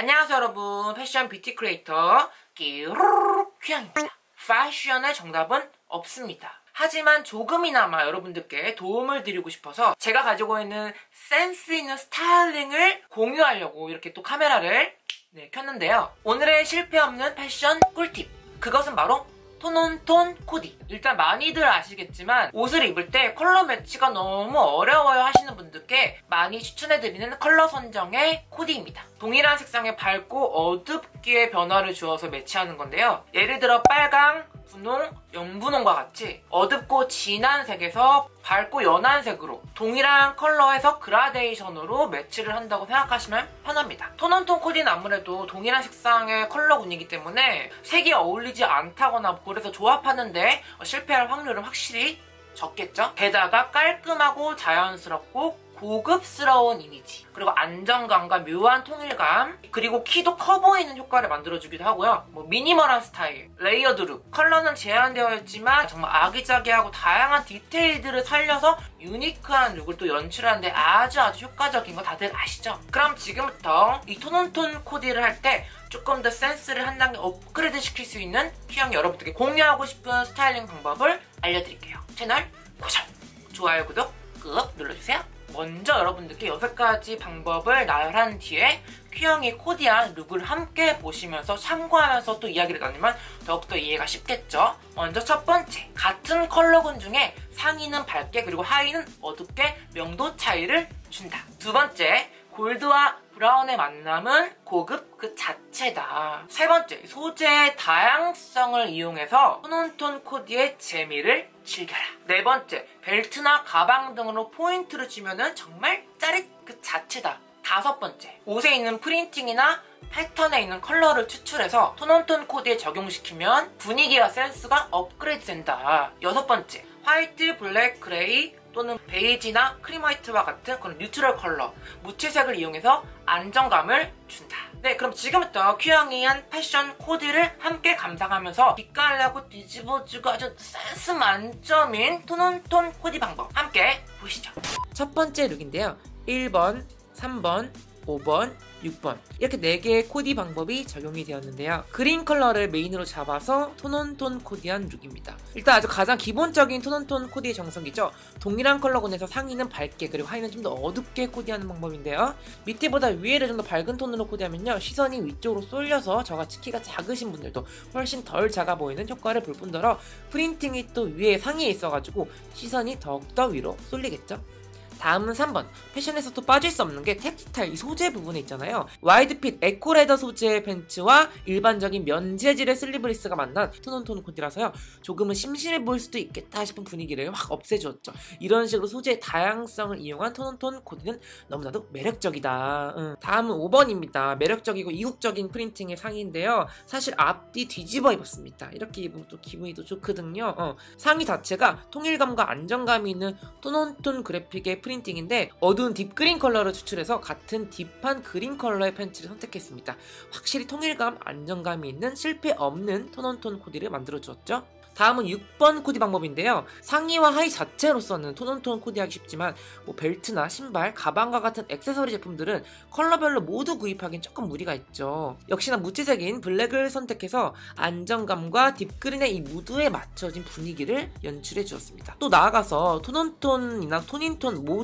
안녕하세요 여러분. 패션 beauty creator 끼르르kyang입니다. 패션의 정답은 없습니다. 하지만 조금이나마 여러분들께 도움을 드리고 싶어서 제가 가지고 있는 센스 있는 스타일링을 공유하려고 이렇게 또 카메라를 네, 켰는데요. 오늘의 실패 없는 패션 꿀팁. 그것은 바로 tone on tone 코디. 일단 많이들 아시겠지만 옷을 입을 때 컬러 매치가 너무 어려워요 하시는 분들께 많이 추천해드리는 컬러 선정의 코디입니다. 동일한 색상의 밝고 어둡기에 변화를 주어서 매치하는 건데요. 예를 들어 빨강, 분홍, 연분홍과 같이 어둡고 진한 색에서 밝고 연한 색으로 동일한 컬러에서 그라데이션으로 매치를 한다고 생각하시면 편합니다. 톤온톤 코디는 아무래도 동일한 색상의 컬러군이기 때문에 색이 어울리지 않다거나 그래서 조합하는데 실패할 확률은 확실히 적겠죠? 게다가 깔끔하고 자연스럽고 고급스러운 이미지 그리고 안정감과 묘한 통일감 그리고 키도 커 보이는 효과를 만들어주기도 하고요. 뭐 미니멀한 스타일, 레이어드 룩. 컬러는 제한되어 있지만 정말 아기자기하고 다양한 디테일들을 살려서 유니크한 룩을 또 연출하는데 아주 아주 효과적인 거 다들 아시죠? 그럼 지금부터 이 톤온톤 코디를 할 때 조금 더 센스를 한 단계 업그레이드 시킬 수 있는 큐영이 여러분들께 공유하고 싶은 스타일링 방법을 알려드릴게요. 채널 고정, 좋아요, 구독 꾹 눌러주세요 먼저 여러분들께 6가지 방법을 나열한 뒤에 큐영이 코디한 룩을 함께 보시면서 참고하면서 또 이야기를 나누면 더욱더 이해가 쉽겠죠? 먼저 첫 번째, 같은 컬러군 중에 상의는 밝게 그리고 하의는 어둡게 명도 차이를 준다. 두 번째, 골드와 브라운의 만남은 고급 그 자체다. 세 번째, 소재의 다양성을 이용해서 톤온톤 코디의 재미를 즐겨라. 네 번째, 벨트나 가방 등으로 포인트를 주면 정말 짜릿 그 자체다. 다섯 번째, 옷에 있는 프린팅이나 패턴에 있는 컬러를 추출해서 톤온톤 코디에 적용시키면 분위기와 센스가 업그레이드 된다. 여섯 번째, 화이트, 블랙, 그레이, 또는 베이지나 크림 화이트와 같은 그런 뉴트럴 컬러, 무채색을 이용해서 안정감을 준다. 네, 그럼 지금부터 큐영이 한 패션 코디를 함께 감상하면서 빛깔나고 뒤집어지고 아주 센스 만점인 톤온톤 코디 방법 함께 보시죠. 첫 번째 룩인데요. 1번, 3번, 5번, 6번 이렇게 4개의 코디 방법이 적용이 되었는데요. 그린 컬러를 메인으로 잡아서 톤온톤 코디한 룩입니다. 일단 아주 가장 기본적인 톤온톤 코디의 정석이죠. 동일한 컬러군에서 상의는 밝게 그리고 하의는 좀 더 어둡게 코디하는 방법인데요. 밑에보다 위에를 좀 더 밝은 톤으로 코디하면요. 시선이 위쪽으로 쏠려서 저같이 키가 작으신 분들도 훨씬 덜 작아 보이는 효과를 볼 뿐더러 프린팅이 또 위에 상의에 있어가지고 시선이 더욱더 위로 쏠리겠죠. 다음은 3번. 패션에서 또 빠질 수 없는 게 텍스타일 이 소재 부분에 있잖아요. 와이드핏 에코레더 소재의 팬츠와 일반적인 면 재질의 슬리브리스가 만난 톤온톤 코디라서요. 조금은 심심해 보일 수도 있겠다 싶은 분위기를 확 없애주었죠. 이런 식으로 소재의 다양성을 이용한 톤온톤 코디는 너무나도 매력적이다. 응. 다음은 5번입니다. 매력적이고 이국적인 프린팅의 상의인데요. 사실 앞뒤 뒤집어 입었습니다. 이렇게 입으면 또 기분이 또 좋거든요. 어. 상의 자체가 통일감과 안정감이 있는 톤온톤 그래픽의 프린팅 인데 어두운 딥그린 컬러를 추출해서 같은 딥한 그린 컬러의 팬츠를 선택했습니다. 확실히 통일감, 안정감이 있는 실패 없는 톤온톤 코디를 만들어주었죠. 다음은 6번 코디 방법인데요. 상의와 하의 자체로서는 톤온톤 코디하기 쉽지만 뭐 벨트나 신발, 가방과 같은 액세서리 제품들은 컬러별로 모두 구입하기엔 조금 무리가 있죠. 역시나 무채색인 블랙을 선택해서 안정감과 딥그린의 이 무드에 맞춰진 분위기를 연출해 주었습니다. 또 나아가서 톤온톤이나 톤인톤 모두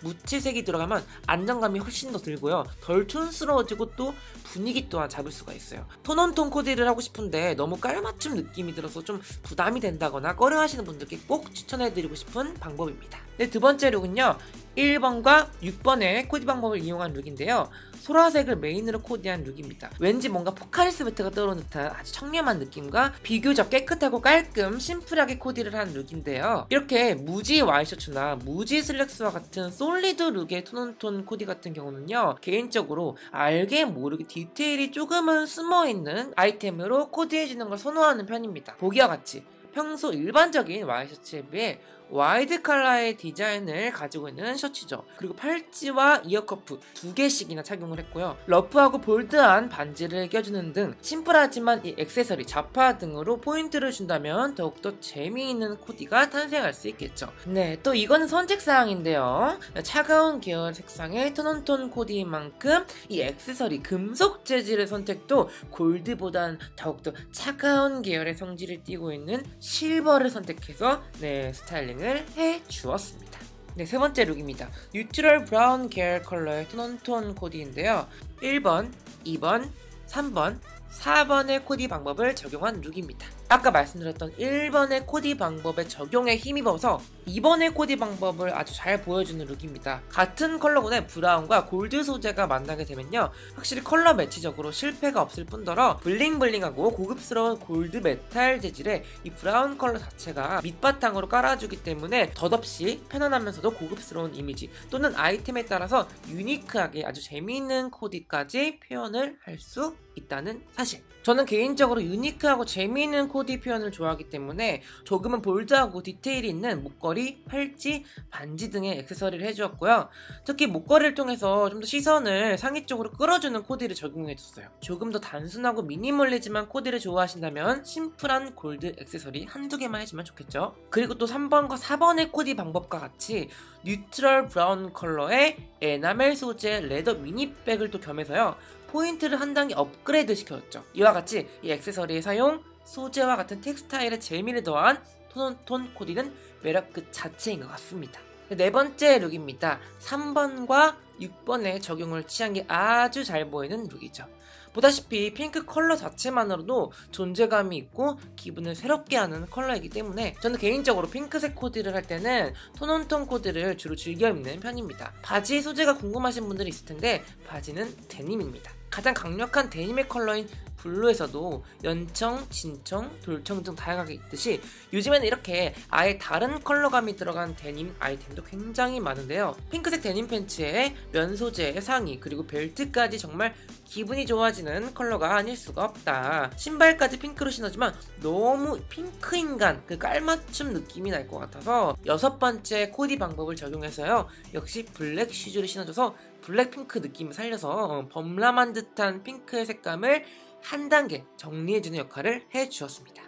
무채색이 들어가면 안정감이 훨씬 더 들고요. 덜 촌스러워지고 또 분위기 또한 잡을 수가 있어요. 톤온톤 코디를 하고 싶은데 너무 깔맞춤 느낌이 들어서 좀 부담이 된다거나 꺼려 하시는 분들께 꼭 추천해드리고 싶은 방법입니다. 네, 두 번째 룩은요. 1번과 6번의 코디 방법을 이용한 룩인데요. 소라색을 메인으로 코디한 룩입니다. 왠지 뭔가 포카리스웨트가 떠오르는 듯한 아주 청렴한 느낌과 비교적 깨끗하고 깔끔 심플하게 코디를 한 룩인데요. 이렇게 무지 와이셔츠나 무지 슬랙스와 같은 솔리드 룩의 톤온톤 코디 같은 경우는요. 개인적으로 알게 모르게 디테일이 조금은 숨어있는 아이템으로 코디해주는 걸 선호하는 편입니다. 보기와 같이 평소 일반적인 와이셔츠에 비해 와이드 컬러의 디자인을 가지고 있는 셔츠죠. 그리고 팔찌와 이어커프 두 개씩이나 착용을 했고요. 러프하고 볼드한 반지를 껴주는 등 심플하지만 이 액세서리, 잡화 등으로 포인트를 준다면 더욱더 재미있는 코디가 탄생할 수 있겠죠. 네, 또 이거는 선택사항인데요. 차가운 계열 색상의 톤온톤 코디인 만큼 이 액세서리 금속 재질의 선택도 골드보단 더욱더 차가운 계열의 성질을 띠고 있는 실버를 선택해서 네, 스타일링 을 해 주었습니다. 네, 세 번째 룩입니다. 뉴트럴 브라운 계열 컬러의 톤온톤 코디인데요. 1번, 2번, 3번, 4번의 코디 방법을 적용한 룩입니다. 아까 말씀드렸던 1번의 코디 방법의 적용에 힘입어서 2번의 코디 방법을 아주 잘 보여주는 룩입니다. 같은 컬러군의 브라운과 골드 소재가 만나게 되면요. 확실히 컬러 매치적으로 실패가 없을 뿐더러 블링블링하고 고급스러운 골드 메탈 재질의 이 브라운 컬러 자체가 밑바탕으로 깔아주기 때문에 더없이 편안하면서도 고급스러운 이미지 또는 아이템에 따라서 유니크하게 아주 재미있는 코디까지 표현을 할 수 있다는 사실. 저는 개인적으로 유니크하고 재미있는 코디 표현을 좋아하기 때문에 조금은 bold하고 디테일이 있는 목걸이, 팔찌, 반지 등의 액세서리를 해주었고요. 특히 목걸이를 통해서 좀 더 시선을 상의 쪽으로 끌어주는 코디를 적용해줬어요. 조금 더 단순하고 minimalism한 코디를 좋아하신다면 심플한 골드 액세서리 한두 개만 해주면 좋겠죠. 그리고 또 3번과 4번의 코디 방법과 같이 neutral brown 컬러의 에나멜 소재 leather mini bag을 또 겸해서요. 포인트를 한 단계 업그레이드 시켜줬죠. 이와 같이 이 액세서리의 사용, 소재와 같은 textile의 재미를 더한 tone on tone 코디는 매력 그 자체인 것 같습니다. 네 번째 look입니다. 3번과 6번의 적용을 취한 게 아주 잘 보이는 look이죠. 보다시피 핑크 컬러 자체만으로도 존재감이 있고 기분을 새롭게 하는 컬러이기 때문에 저는 개인적으로 핑크색 코디를 할 때는 tone on tone 코디를 주로 즐겨 입는 편입니다. 바지 소재가 궁금하신 분들이 있을 텐데 바지는 데님입니다. 가장 강력한 데님의 컬러인 블루에서도 연청, 진청, 돌청 등 다양하게 있듯이 요즘에는 이렇게 아예 다른 컬러감이 들어간 데님 아이템도 굉장히 많은데요. 핑크색 데님 팬츠에 면 소재의 상의 그리고 벨트까지 정말 기분이 좋아지는 컬러가 아닐 수가 없다. 신발까지 핑크로 신어주면 너무 핑크 인간 그 깔맞춤 느낌이 날 것 같아서 여섯 번째 코디 방법을 적용해서요. 역시 블랙 슈즈를 신어줘서 블랙핑크 느낌을 살려서 범람한 듯한 핑크의 색감을 한 단계 정리해주는 역할을 해주었습니다.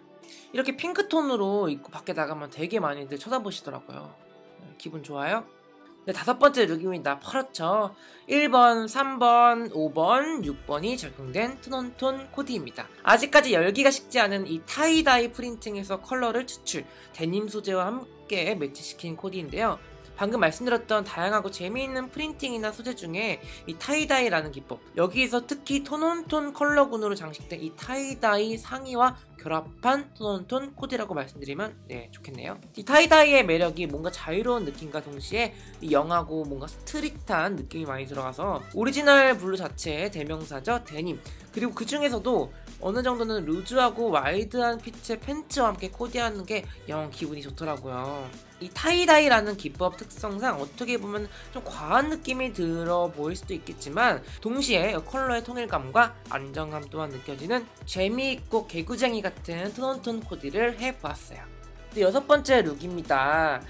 이렇게 핑크톤으로 입고 밖에 나가면 되게 많이들 쳐다보시더라고요. 기분 좋아요? 네, 다섯 번째 look입니다. 퍼렇죠. 1번, 3번, 5번, 6번이 적용된 tone on tone 코디입니다. 아직까지 열기가 식지 않은 이 tie-dye printing에서 컬러를 추출, 데님 소재와 함께 매치시킨 코디인데요. 방금 말씀드렸던 다양하고 재미있는 printing이나 소재 중에 이 tie-dye라는 기법. 여기에서 특히 tone on tone 컬러군으로 장식된 이 tie-dye 상의와 결합한 tone on tone 코디라고 말씀드리면 네 좋겠네요. 이 tie-dye의 매력이 뭔가 자유로운 느낌과 동시에 young하고 뭔가 street한 느낌이 많이 들어가서 오리지널 블루 자체의 대명사죠 데님. 그리고 그 중에서도 어느 정도는 loose하고 wide한 fit의 팬츠와 함께 코디하는 게 영 기분이 좋더라고요. 이 tie-dye라는 기법 특성상 어떻게 보면 좀 과한 느낌이 들어 보일 수도 있겠지만 동시에 컬러의 통일감과 안정감 또한 느껴지는 재미있고 개구쟁이 같은 tone on tone 코디를 해보았어요. 여섯 번째 look입니다.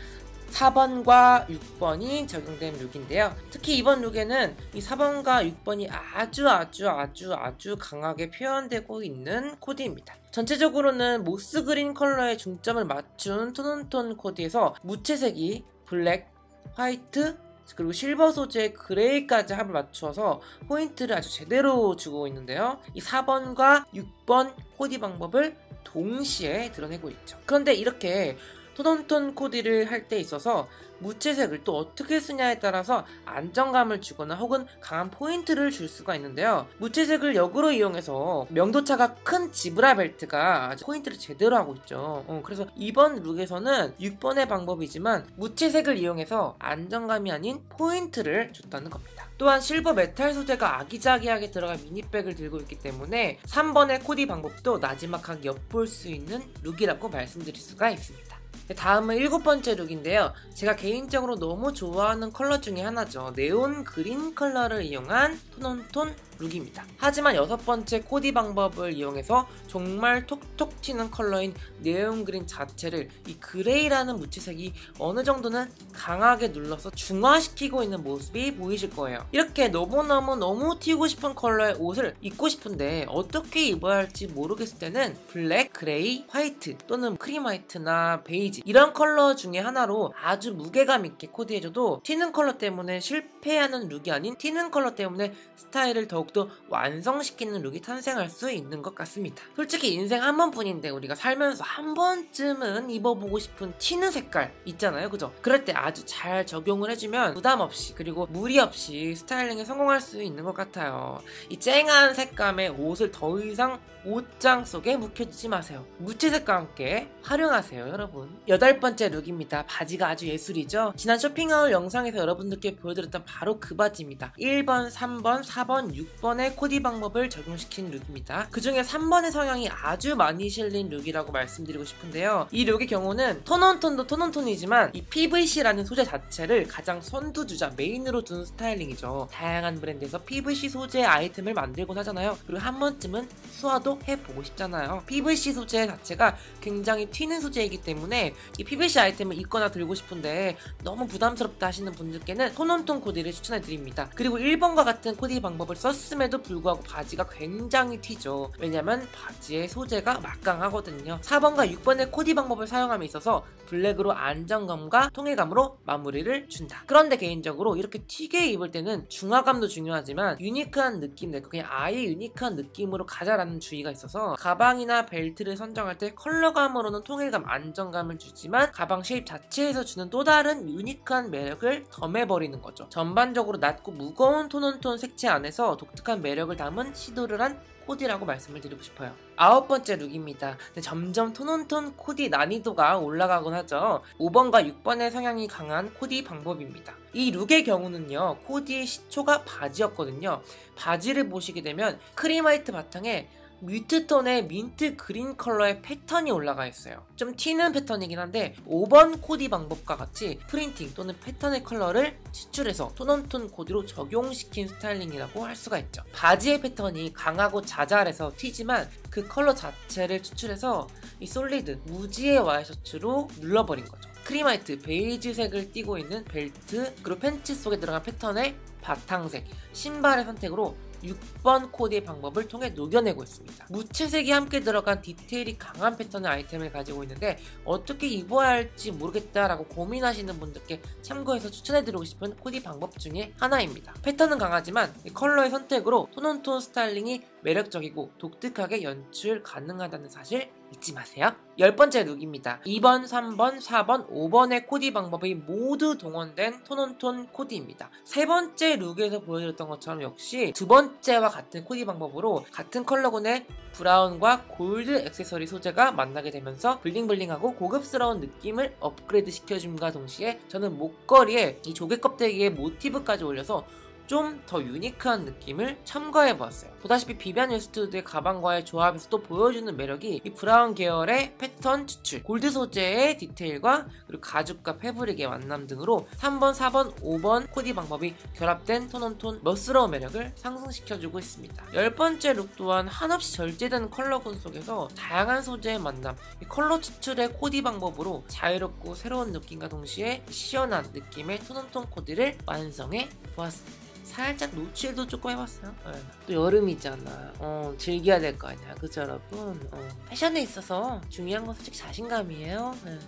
4번과 6번이 적용된 look인데요. 특히 이번 look에는 이 4번과 6번이 아주 아주 아주 아주 강하게 표현되고 있는 코디입니다. 전체적으로는 moss green 컬러에 중점을 맞춘 tone on tone 코디에서 무채색인 블랙, 화이트, 그리고 실버 소재의 그레이까지 합을 맞추어서 포인트를 아주 제대로 주고 있는데요. 이 4번과 6번 코디 방법을 동시에 드러내고 있죠. 그런데 이렇게 tone on tone 코디를 할 때 있어서 무채색을 또 어떻게 쓰냐에 따라서 안정감을 주거나 혹은 강한 포인트를 줄 수가 있는데요. 무채색을 역으로 이용해서 명도차가 큰 zebra 벨트가 포인트를 제대로 하고 있죠. 어, 그래서 이번 look에서는 6번의 방법이지만 무채색을 이용해서 안정감이 아닌 포인트를 줬다는 겁니다. 또한 실버 메탈 소재가 아기자기하게 들어간 mini bag을 들고 있기 때문에 3번의 코디 방법도 나지막하게 엿볼 수 있는 look이라고 말씀드릴 수가 있습니다. 다음은 일곱 번째 look인데요. 제가 개인적으로 너무 좋아하는 컬러 중에 하나죠. neon green 컬러를 이용한 tone on tone look입니다. 하지만 여섯 번째 코디 방법을 이용해서 정말 톡톡 튀는 컬러인 neon green 자체를 이 그레이라는 무채색이 어느 정도는 강하게 눌러서 중화시키고 있는 모습이 보이실 거예요. 이렇게 너무너무 너무 튀고 싶은 컬러의 옷을 입고 싶은데 어떻게 입어야 할지 모르겠을 때는 블랙, 그레이, 화이트 또는 크림 화이트나 베이지 이런 컬러 중에 하나로 아주 무게감 있게 코디해줘도 튀는 컬러 때문에 실패하는 look이 아닌 튀는 컬러 때문에 스타일을 더욱 더 완성시키는 look이 탄생할 수 있는 것 같습니다. 솔직히 인생 한 번뿐인데 우리가 살면서 한 번쯤은 입어보고 싶은 튀는 색깔 있잖아요. 그죠? 그럴 때 아주 잘 적용을 해주면 부담 없이 그리고 무리 없이 styling에 성공할 수 있는 것 같아요. 이 쨍한 색감의 옷을 더 이상 옷장 속에 묵혀두지 마세요. 무채색과 함께 활용하세요, 여러분. 여덟 번째 look입니다. 바지가 아주 예술이죠? 지난 쇼핑하울 영상에서 여러분들께 보여드렸던 바로 그 바지입니다. 1번, 3번, 4번, 6번 의 코디 방법을 적용시킨 look입니다. 그 중에 3번의 성향이 아주 많이 실린 look이라고 말씀드리고 싶은데요. 이 look의 경우는 톤온톤도 톤온톤이지만 이 PVC라는 소재 자체를 가장 선두주자 메인으로 둔 styling이죠. 다양한 브랜드에서 PVC 소재 아이템을 만들곤 하잖아요. 그리고 한 번쯤은 소화도 해보고 싶잖아요. PVC 소재 자체가 굉장히 튀는 소재이기 때문에 이 PVC 아이템을 입거나 들고 싶은데 너무 부담스럽다 하시는 분들께는 tone on tone 코디를 추천해드립니다. 그리고 1번과 같은 코디 방법을 썼 음에도 불구하고 바지가 굉장히 튀죠. 왜냐면 바지의 소재가 막강하거든요. 4번과 6번의 코디 방법을 사용함에 있어서 블랙으로 안정감과 통일감으로 마무리를 준다. 그런데 개인적으로 이렇게 튀게 입을 때는 중화감도 중요하지만 unique한 느낌 내고 그냥 아예 unique한 느낌으로 가자라는 주의가 있어서 가방이나 벨트를 선정할 때 컬러감으로는 통일감, 안정감을 주지만 가방 shape 자체에서 주는 또 다른 유니크한 매력을 덤해버리는 거죠. 전반적으로 낮고 무거운 tone on tone 색채 안에서 독특한 매력을 담은 시도를 한 코디라고 말씀을 드리고 싶어요. 아홉 번째 look입니다. 점점 tone on tone 코디 난이도가 올라가곤 하죠. 5번과 6번의 성향이 강한 코디 방법입니다. 이 look의 경우는요, 코디의 시초가 바지였거든요. 바지를 보시게 되면 cream white 바탕에 mute tone의 mint green 컬러의 패턴이 올라가 있어요. 좀 튀는 패턴이긴 한데 5번 코디 방법과 같이 printing 또는 패턴의 컬러를 추출해서 tone on tone 코디로 적용시킨 styling이라고 할 수가 있죠. 바지의 패턴이 강하고 자잘해서 튀지만 그 컬러 자체를 추출해서 이 solid 무지의 와이셔츠로 눌러버린 거죠. cream white, 베이지색을 띠고 있는 벨트, 그리고 팬츠 속에 들어간 패턴의 바탕색, 신발의 선택으로 6번 코디의 방법을 통해 녹여내고 있습니다. 무채색이 함께 들어간 디테일이 강한 패턴의 아이템을 가지고 있는데 어떻게 입어야 할지 모르겠다라고 고민하시는 분들께 참고해서 추천해드리고 싶은 코디 방법 중에 하나입니다. 패턴은 강하지만 컬러의 선택으로 tone on tone styling이 매력적이고 독특하게 연출 가능하다는 사실 잊지 마세요. 열 번째 look입니다. 2번, 3번, 4번, 5번의 코디 방법이 모두 동원된 tone on tone 코디입니다. 세 번째 look에서 보여드렸던 것처럼 역시 두 번째와 같은 코디 방법으로 같은 컬러군의 brown과 gold 액세서리 소재가 만나게 되면서 bling bling하고 고급스러운 느낌을 업그레이드 시켜줌과 동시에 저는 목걸이에 이 조개 껍데기에 모티브까지 올려서 좀 더 유니크한 느낌을 첨가해보았어요. 보다시피 비비안 웨스트우드의 가방과의 조합에서 또 보여주는 매력이 이 brown 계열의 패턴 추출, 골드 소재의 디테일과 그리고 가죽과 fabric의 만남 등으로 3번, 4번, 5번 코디 방법이 결합된 tone on tone 멋스러운 매력을 상승시켜주고 있습니다. 열 번째 look 또한 한없이 절제된 컬러군 속에서 다양한 소재의 만남, 이 컬러 추출의 코디 방법으로 자유롭고 새로운 느낌과 동시에 시원한 느낌의 tone on tone 코디를 완성해 보았습니다. 살짝 노출도 조금 해봤어요. 네. 또 여름이잖아. 어, 즐겨야 될 거 아니야. 그죠, 여러분? 어, 패션에 있어서 중요한 건 솔직히 자신감이에요. 네.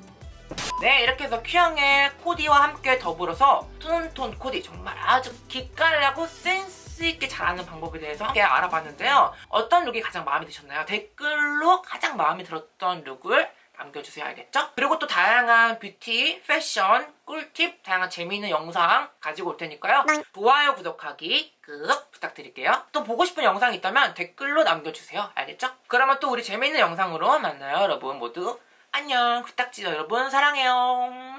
네, 이렇게 해서 큐형의 코디와 함께 더불어서 tone tone 코디 정말 아주 기깔나고 센스 있게 잘하는 방법에 대해서 함께 알아봤는데요. 어떤 look이 가장 마음에 드셨나요? 댓글로 가장 마음에 들었던 look을 남겨주세요 알겠죠? 그리고 또 다양한 뷰티, 패션, 꿀팁, 다양한 재미있는 영상 가지고 올 테니까요. 좋아요, 구독하기 끄 부탁드릴게요. 또 보고 싶은 영상이 있다면 댓글로 남겨주세요. 알겠죠? 그러면 또 우리 재미있는 영상으로 만나요. 여러분 모두 안녕. 부탁지 여러분 사랑해요.